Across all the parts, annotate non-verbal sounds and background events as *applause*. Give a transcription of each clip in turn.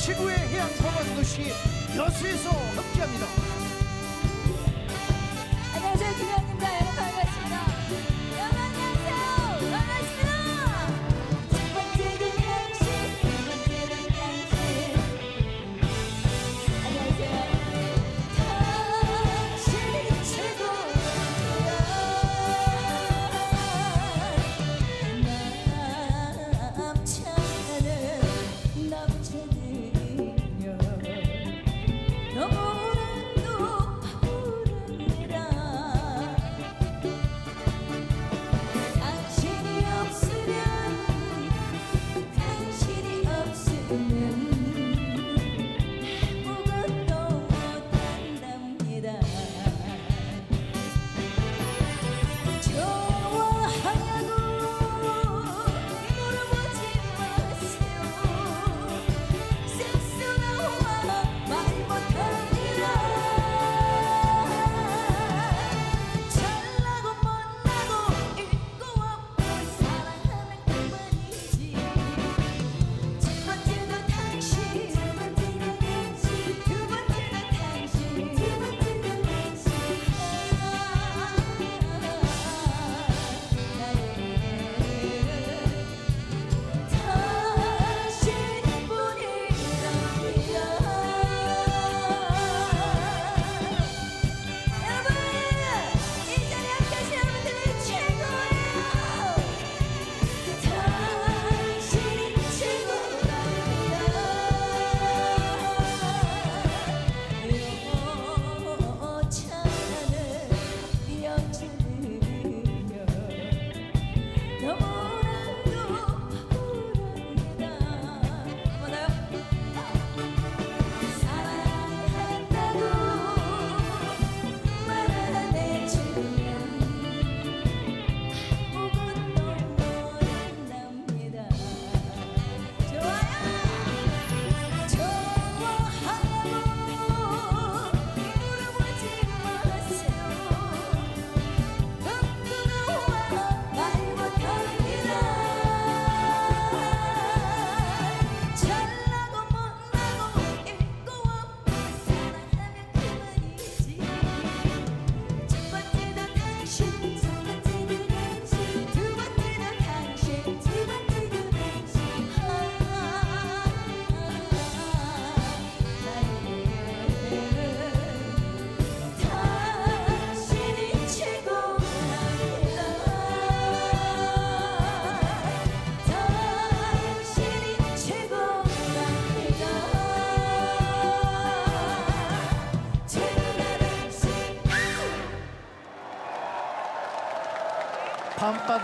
최고의 해양 관광 도시 여수에서 함께합니다.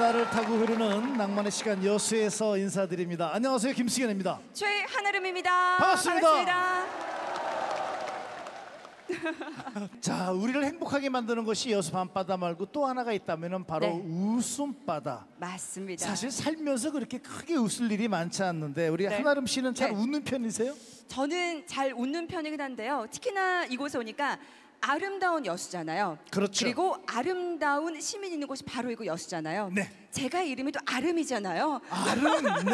바다를 타고 흐르는 낭만의 시간 여수에서 인사드립니다. 안녕하세요 김승현입니다. 최한아름입니다. 반갑습니다. 반갑습니다. 자 우리를 행복하게 만드는 것이 여수 밤바다 말고 또 하나가 있다면 바로 네. 웃음바다. 맞습니다. 사실 살면서 그렇게 크게 웃을 일이 많지 않는데 우리 네. 한아름 씨는 잘 네. 웃는 편이세요? 저는 잘 웃는 편이긴 한데요. 특히나 이곳에 오니까 아름다운 여수잖아요. 그렇죠. 그리고 아름다운 시민 있는 곳이 바로 이곳 여수잖아요. 네. 제가 이름이 또 아름이잖아요. 아름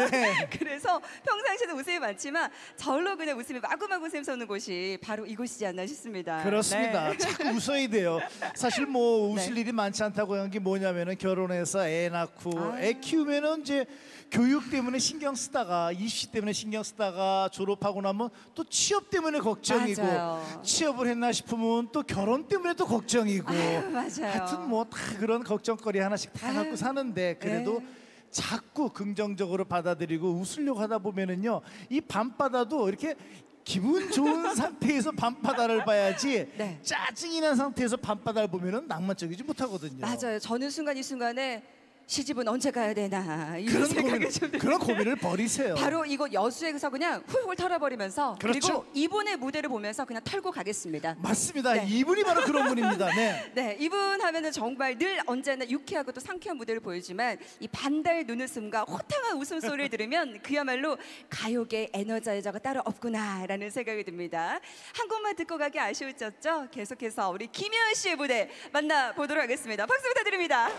네. *laughs* 그래서 평상시에도 웃음이 많지만 절로 그냥 웃음이 마구마구 샘솟는 곳이 바로 이곳이지 않나 싶습니다. 그렇습니다. 네. *laughs* 자꾸 웃어야 돼요. 사실 뭐 웃을 네. 일이 많지 않다고 한 게 뭐냐면은 결혼해서 애 낳고 아. 애 키우면은 이제 교육 때문에 신경 쓰다가 입시 때문에 신경 쓰다가 졸업하고 나면 또 취업 때문에 걱정이고 맞아요. 취업을 했나 싶으면 또 결혼 때문에 또 걱정이고 아유, 맞아요. 하여튼 뭐 다 그런 걱정거리 하나씩 다 아유. 갖고 사는데 그래도 네. 자꾸 긍정적으로 받아들이고 웃으려고 하다 보면은요 이 밤바다도 이렇게 기분 좋은 *laughs* 상태에서 밤바다를 봐야지 네. 짜증이 난 상태에서 밤바다를 보면은 낭만적이지 못하거든요. 맞아요. 저는 순간 이 순간에 시집은 언제 가야 되나 이런 그런 생각이 고민, 좀 그런 고민을 버리세요. 바로 이곳 여수에서 그냥 훌훌 털어버리면서 그리 그렇죠. 고 이분의 무대를 보면서 그냥 털고 가겠습니다. 맞습니다. 네. 이분이 바로 그런 분입니다. 네. *laughs* 네, 이분 하면은 정말 늘 언제나 유쾌하고 또 상쾌한 무대를 보여주지만 이 반달 눈웃음과 호탕한 웃음소리를 들으면 그야말로 가요계 에너자이저가 따로 없구나라는 생각이 듭니다. 한 곡만 듣고 가기 아쉬우셨죠? 계속해서 우리 김효연 씨의 무대 만나보도록 하겠습니다. 박수 부탁드립니다.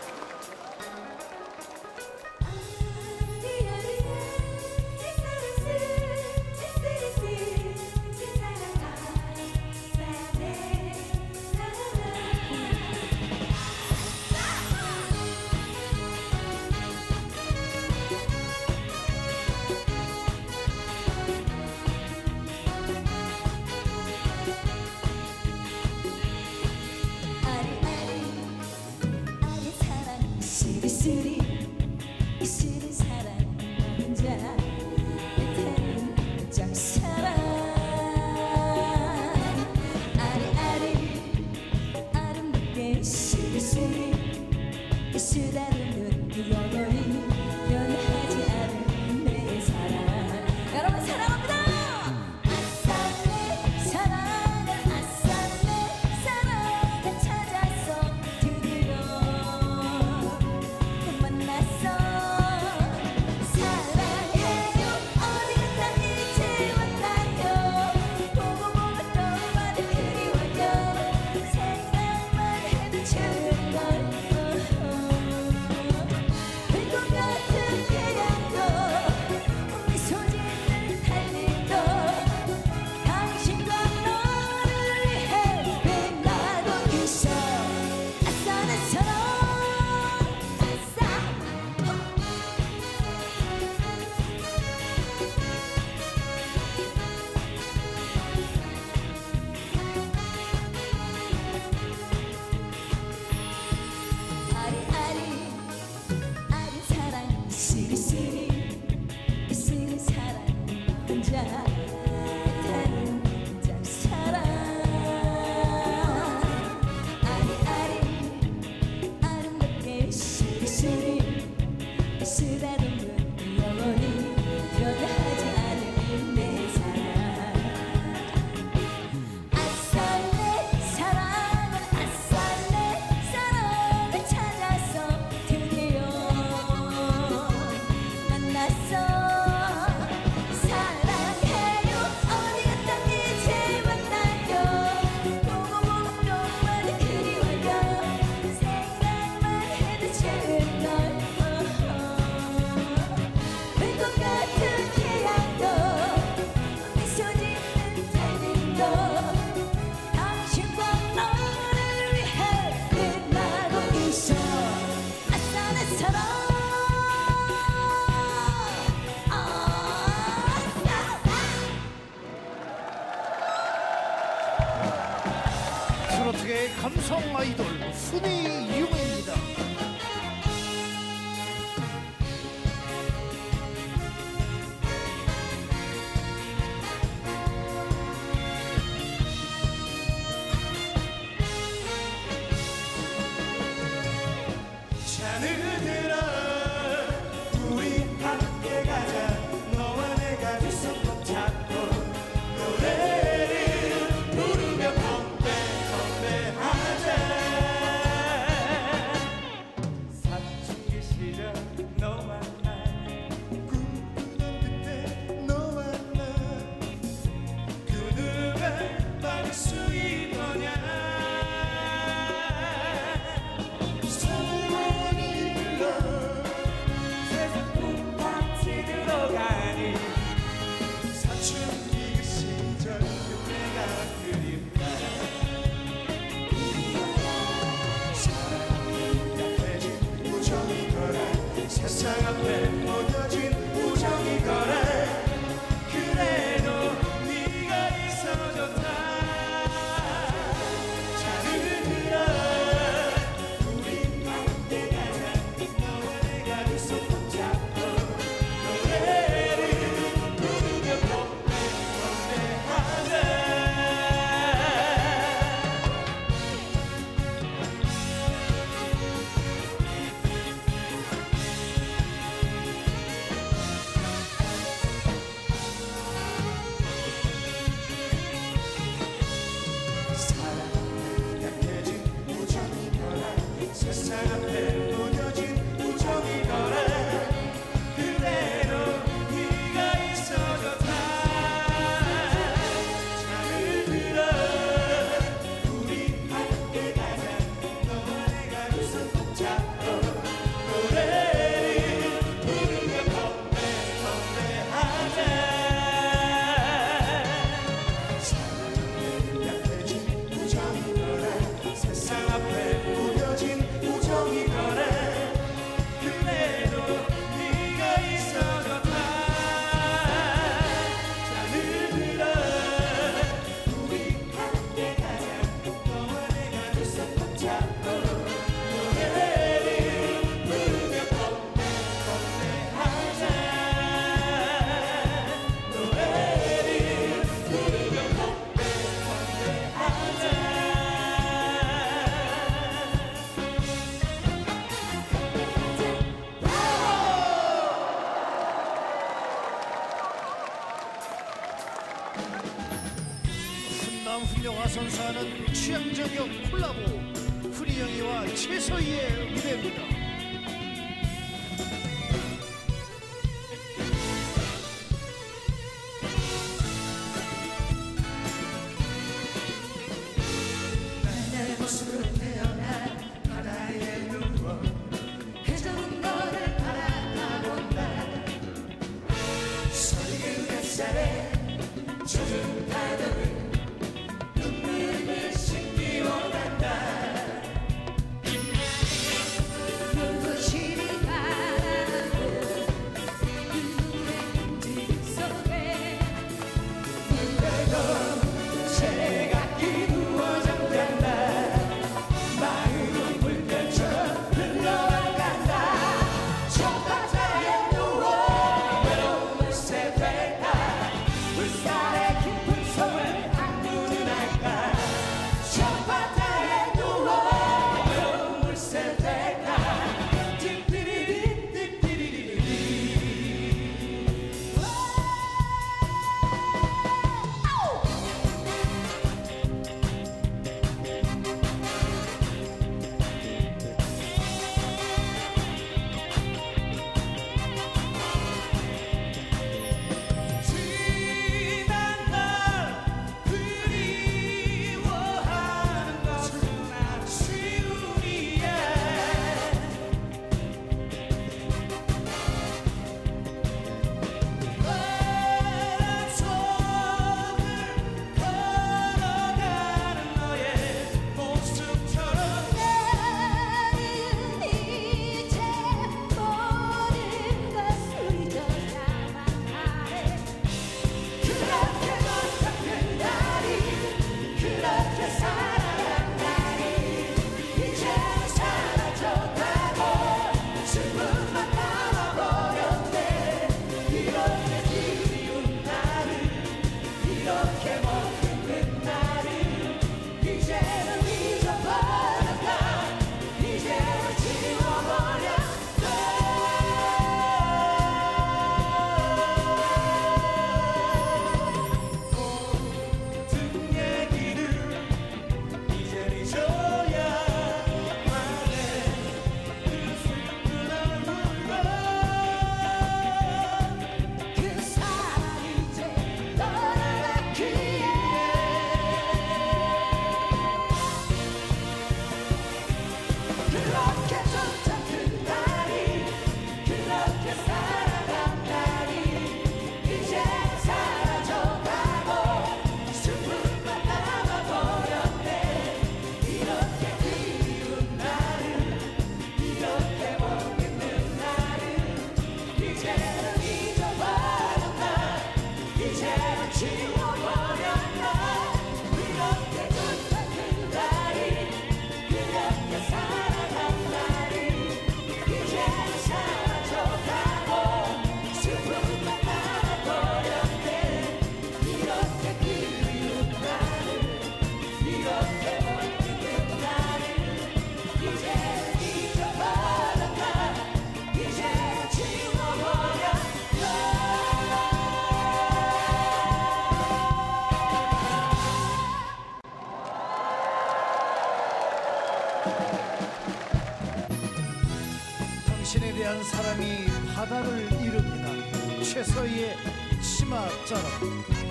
한 사람이 바다를 이룹니다. 최서희의 치마 자락.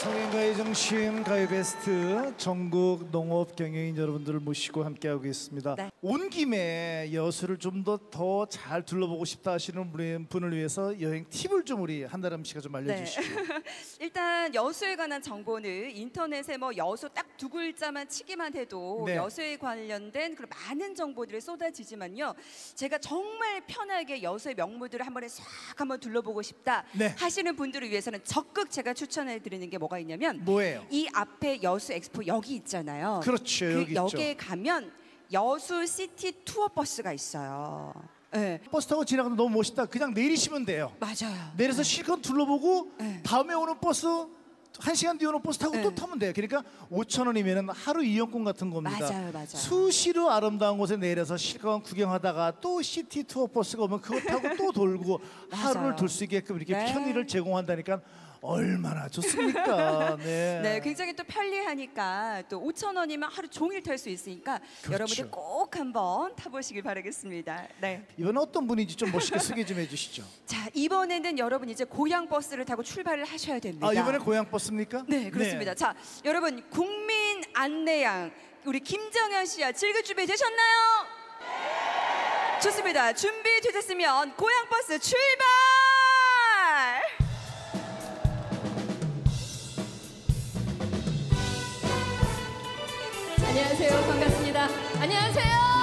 성인가의 정신 가요 베스트 전국 농업 경영인 여러분들을 모시고 함께하고 있습니다. 네. 온 김에 여수를 좀 더 더 잘 둘러보고 싶다 하시는 분을 위해서 여행 팁을 좀 우리 한다람 씨가 좀 알려주시죠. *laughs* 일단 여수에 관한 정보는 인터넷에 뭐 여수 딱 두 글자만 치기만 해도 네. 여수에 관련된 그런 많은 정보들이 쏟아지지만요. 제가 정말 편하게 여수의 명물들을 한 번에 싹 한번 둘러보고 싶다 네. 하시는 분들을 위해서는 적극 제가 추천해 드리는 게뭐 가 있냐면 뭐예요? 이 앞에 여수 엑스포 여기 있잖아요. 그렇죠, 그 여기. 역에 가면 여수 시티 투어 버스가 있어요. 네, 버스 타고 지나가면 너무 멋있다. 그냥 내리시면 돼요. 맞아요. 내려서 실컷 둘러보고 네. 다음에 오는 버스 한 시간 뒤에 오는 버스 타고 또 네. 타면 돼요. 그러니까 5천 원이면 하루 이용권 같은 겁니다. 맞아요, 맞아요. 수시로 아름다운 곳에 내려서 실컷 구경하다가 또 시티 투어 버스가 오면 그거 타고 또 돌고 *laughs* 하루를. 돌 수 있게끔 이렇게 네. 편의를 제공한다니까 얼마나 좋습니까? *laughs* 네. 네, 굉장히 또 편리하니까 또 5천 원이면 하루 종일 탈 수 있으니까 그렇죠. 여러분들 꼭 한번 타보시길 바라겠습니다. 네. 이번에 어떤 분인지 좀 멋있게 소개 좀 해주시죠. *laughs* 자 이번에는 여러분 이제 고향 버스를 타고 출발을 하셔야 됩니다. 아 이번에 고향 버스입니까? 네 그렇습니다. 자 여러분 국민 안내양 우리 김정현 씨야 즐길 준비 되셨나요? 좋습니다. 준비 되셨으면 고향 버스 출발! 안녕하세요. 반갑습니다. 안녕하세요.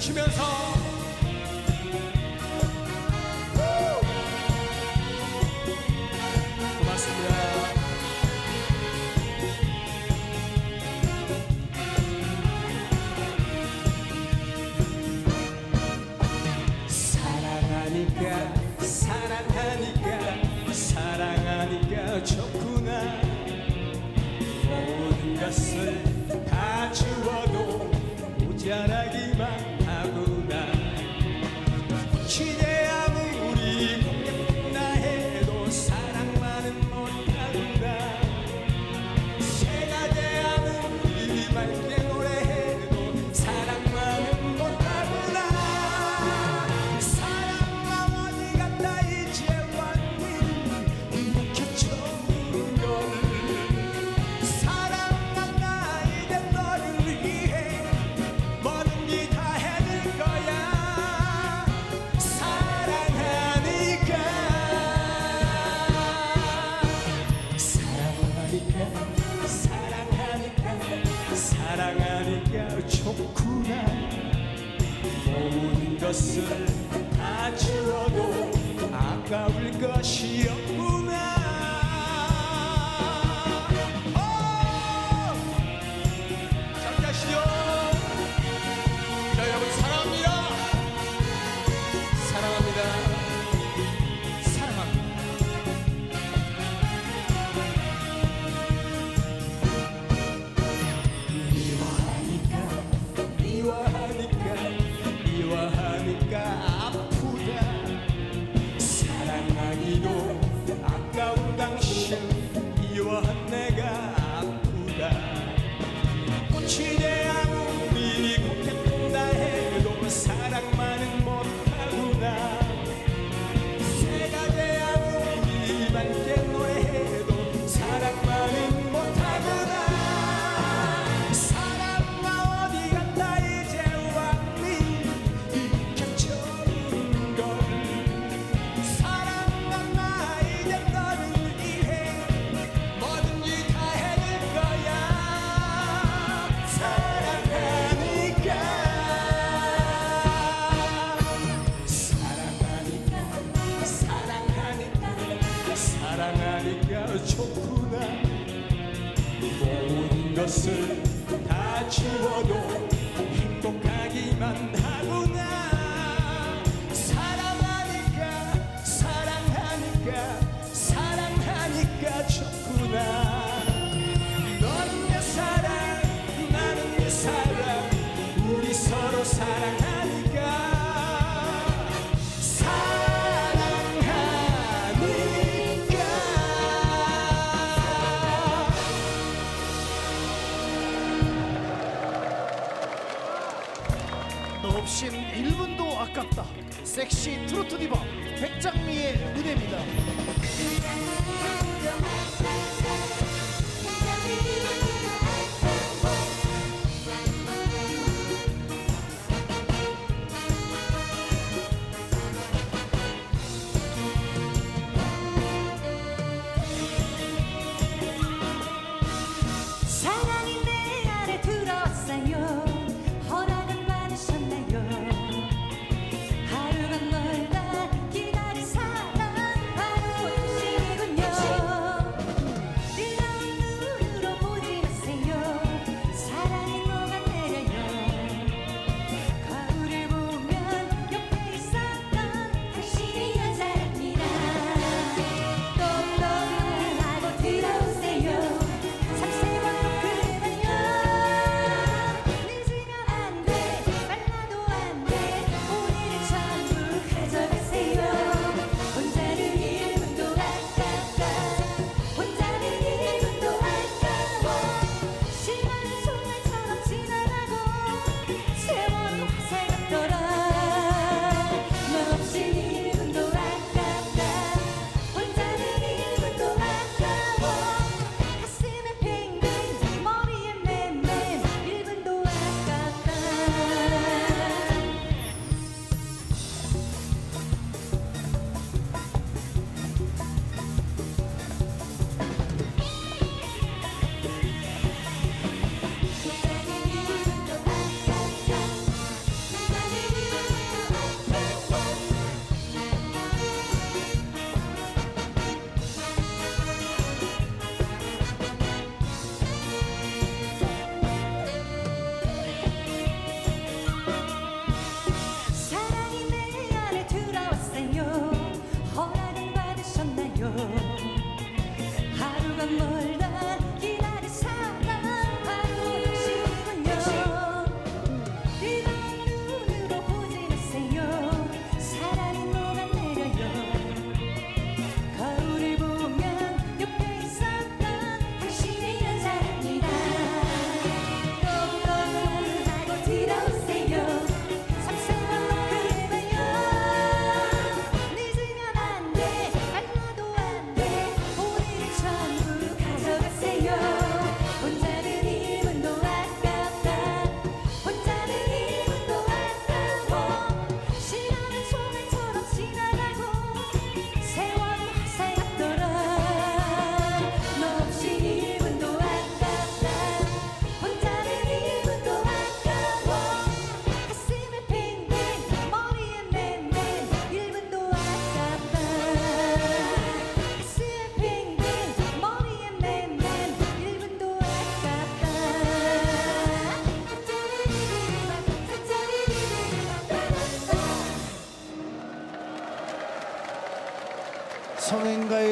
주시면서 섹시 트로트 디바 백장미의 무대입니다.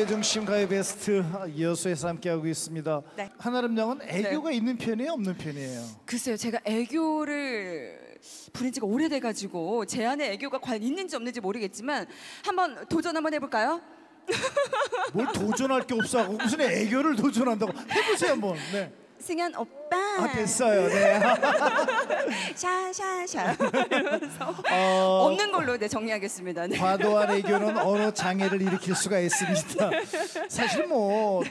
중심 가요 베스트 여수에서 함께하고 있습니다. 네. 한아름 양은 애교가 있는 편이에요, 없는 편이에요? 글쎄요, 제가 애교를 부린 지가 오래돼가지고 제 안에 애교가 과연 있는지 없는지 모르겠지만 한번 도전 한번 해볼까요? 뭘 도전할 게 없어. 무슨 애교를 도전한다고 해보세요 한번. 네. 승현 오빠. 아 됐어요. 네. *laughs* 샤샤샤 이러면서 어, 없는 걸로 네, 정리하겠습니다. 네. 과도한 애교는 언어 장애를 일으킬 수가 있습니다. 사실 뭐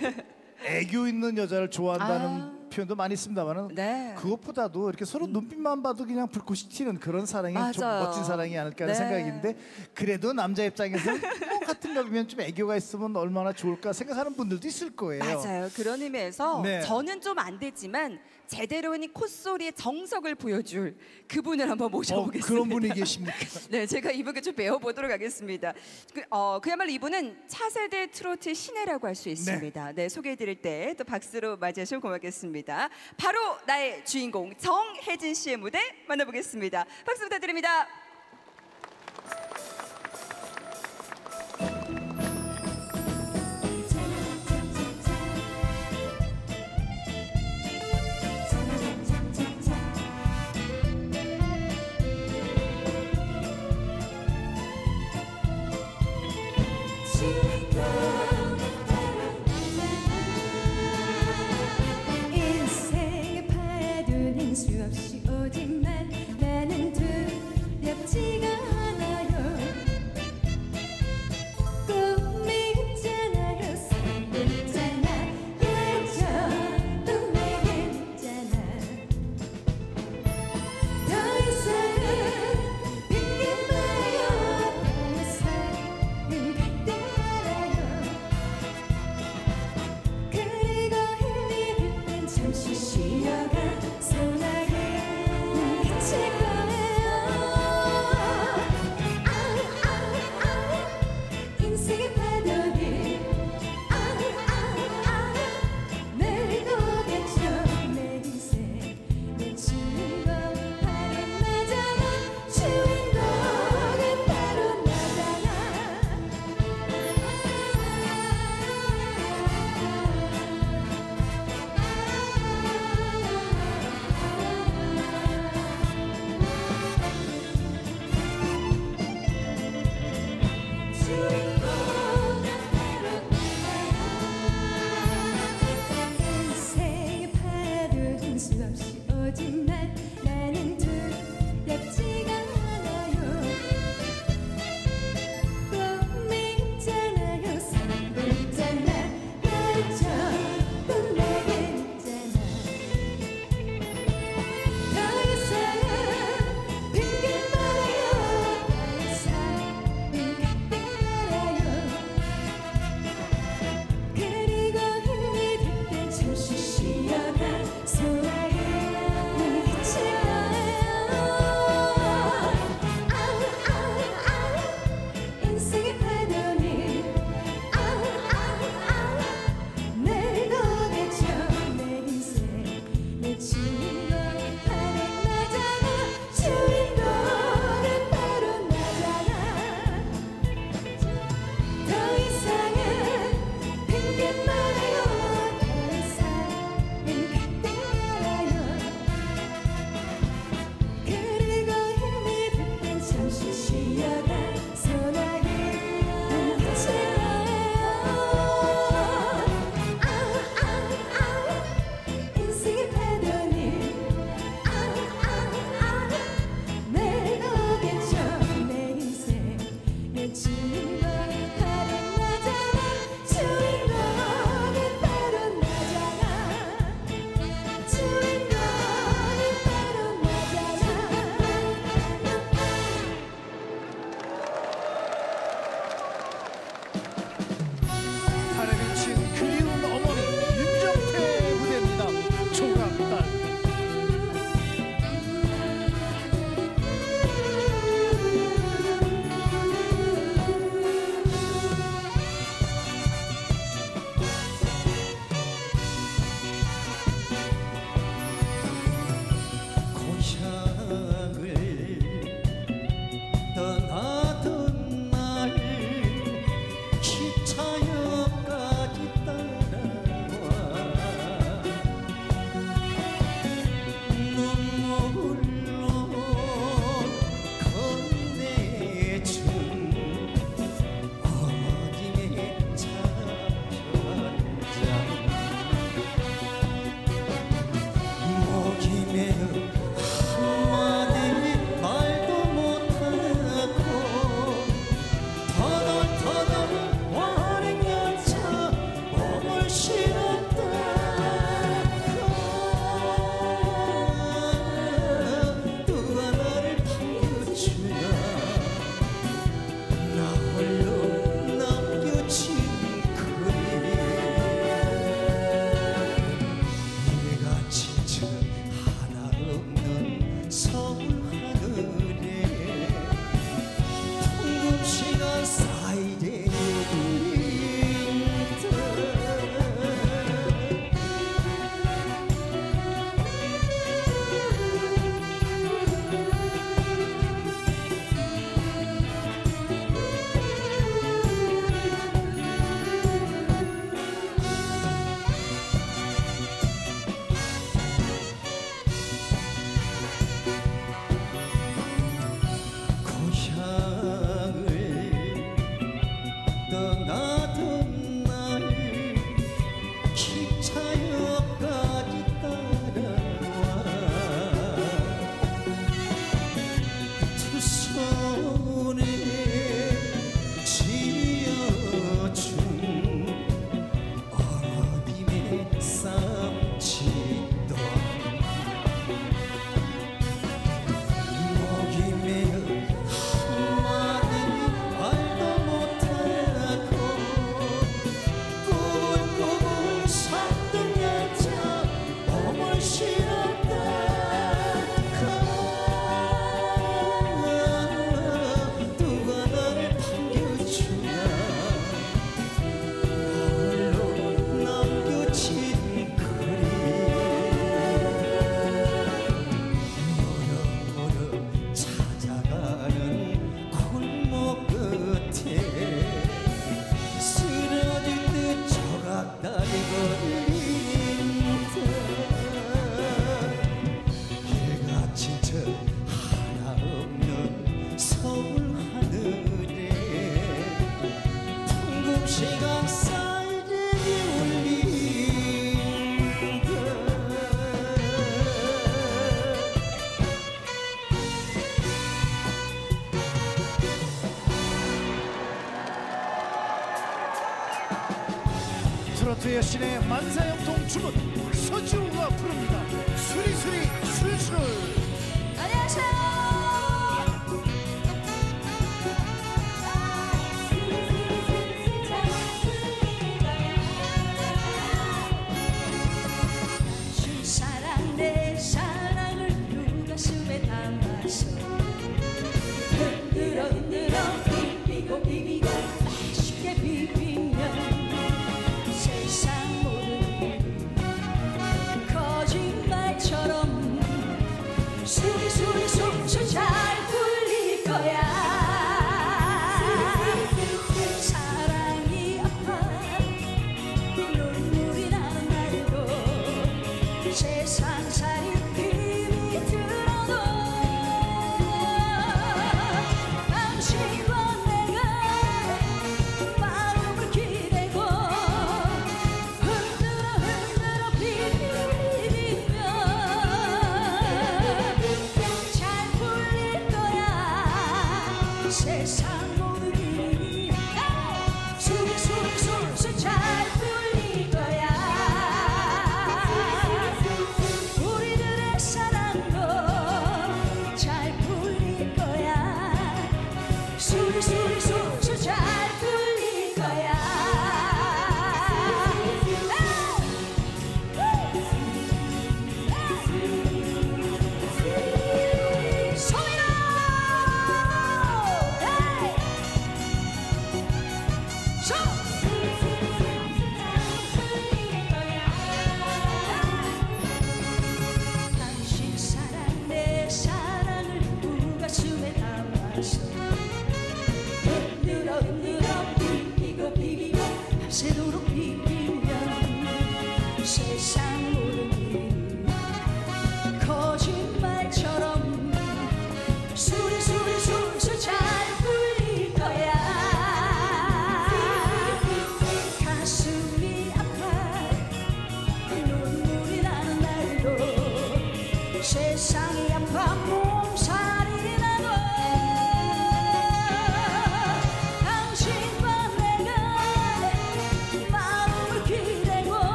애교 있는 여자를 좋아한다는 표현도 많이 있습니다만은 네. 그것보다도 이렇게 서로 눈빛만 봐도 그냥 불꽃이 튀는 그런 사랑이 좀 맞아요. 멋진 사랑이 아닐까 하는 네. 생각인데 그래도 남자 입장에서는 뭐 같은 ገብ이면 좀 애교가 있으면 얼마나 좋을까 생각하는 분들도 있을 거예요. 맞아요. 그런 의미에서 네. 저는 좀 안 되지만 제대로인 이 콧소리의 정석을 보여줄 그분을 한번 어, 모셔보겠습니다. 그런 분이 *laughs* 계십니까? 네, 제가 이분께 좀 배워보도록 하겠습니다. 그, 어, 그야말로 이분은 차세대 트로트 신예라고 할 수 있습니다. 네, 소개해드릴 때 또 박수로 맞이하시면 고맙겠습니다. 바로 나의 주인공 정혜진 씨의 무대 만나보겠습니다. 박수 부탁드립니다. 여신의 만사형통 춤은 서지호가 부릅니다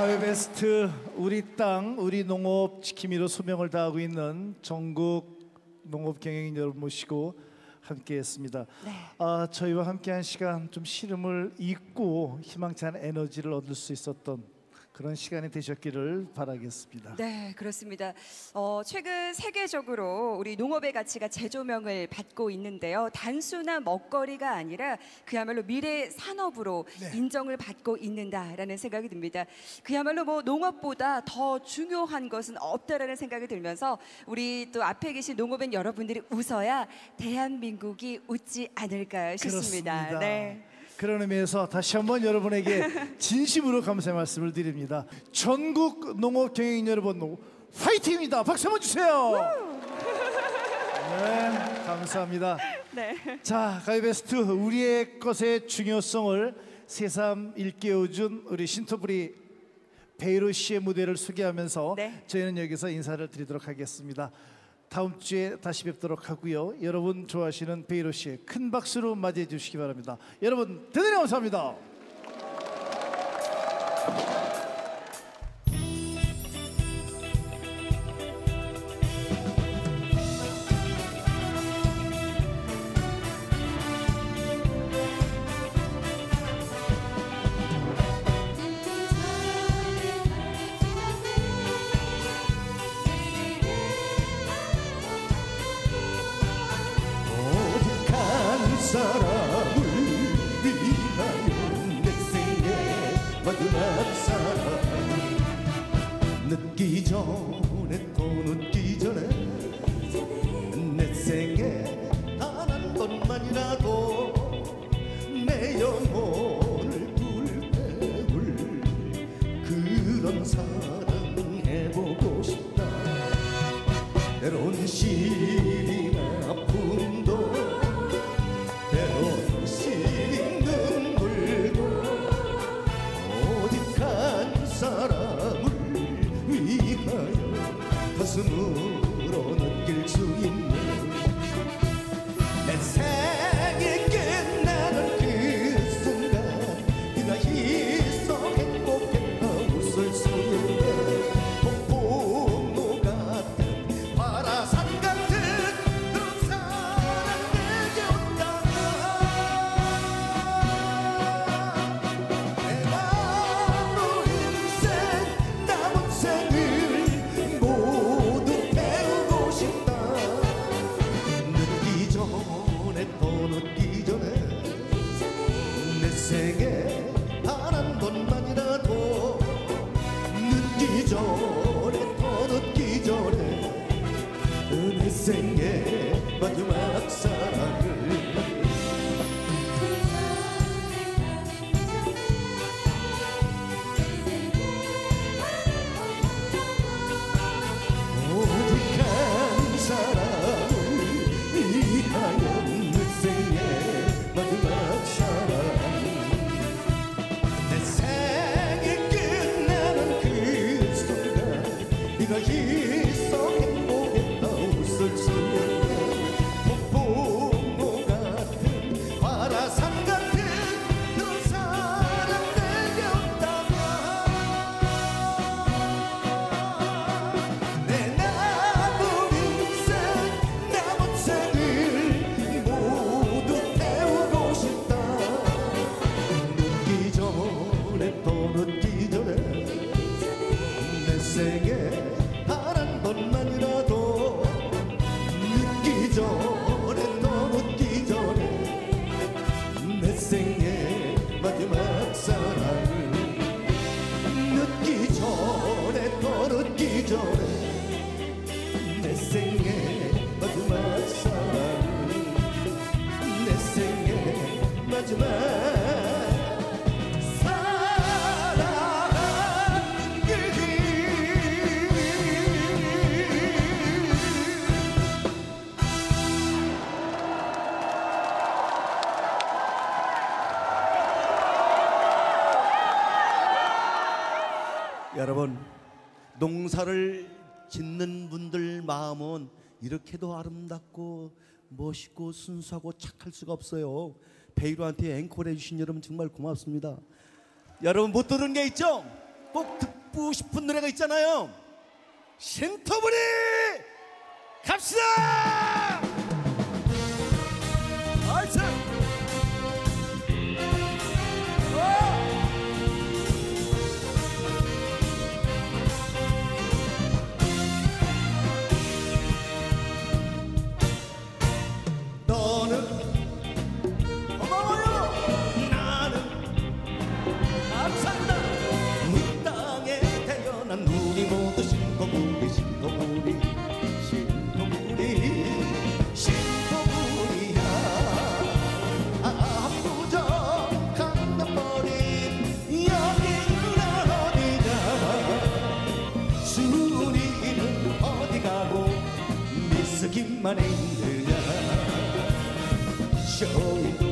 가요베스트 우리 땅 우리 농업 지킴이로 소명을 다하고 있는 전국 농업 경영인 여러분 모시고 함께했습니다. 아, 저희와 함께한 시간 좀 시름을 잊고 희망찬 에너지를 얻을 수 있었던 그런 시간이 되셨기를 바라겠습니다. 네, 그렇습니다. 어, 최근 세계적으로 우리 농업의 가치가 재조명을 받고 있는데요. 단순한 먹거리가 아니라 그야말로 미래 산업으로 네. 인정을 받고 있는다라는 생각이 듭니다. 그야말로 뭐 농업보다 더 중요한 것은 없다라는 생각이 들면서 우리 또 앞에 계신 농업인 여러분들이 웃어야 대한민국이 웃지 않을까 싶습니다. 그렇습니다. 네. 그런 의미에서 다시 한번 여러분에게 *laughs* 진심으로 감사의 말씀을 드립니다. 전국 농업 경영인 여러분 화이팅입니다. 박수 한번 주세요. 네, 감사합니다. *laughs* 네. 자, 가요베스트 우리의 것의 중요성을 새삼 일깨워준 우리 신토부리 베이로 씨의 무대를 소개하면서 네. 저희는 여기서 인사를 드리도록 하겠습니다. 다음 주에 다시 뵙도록 하고요. 여러분 좋아하시는 베이로 씨의 큰 박수로 맞이해 주시기 바랍니다. 여러분 대단히 감사합니다. 사람을 위하여 내 생에 만든 앞사람 느끼죠. 농사를 짓는 분들 마음은 이렇게도 아름답고 멋있고 순수하고 착할 수가 없어요. 베이로한테 앵콜해 주신 여러분 정말 고맙습니다. 여러분 못 들은 게 있죠? 꼭 듣고 싶은 노래가 있잖아요. 신터분이 갑시다! 힘만 힘들냐 쇼윈도